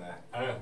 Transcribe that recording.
来